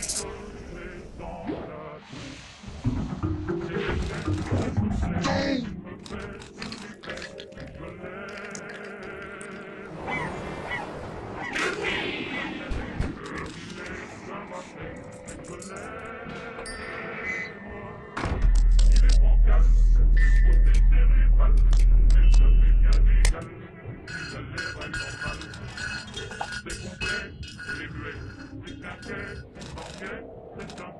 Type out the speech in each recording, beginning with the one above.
Hey! Good. Let's go.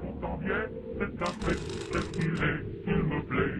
J'entends bien, c'est un fait, c'est qu'il est, il me plaît.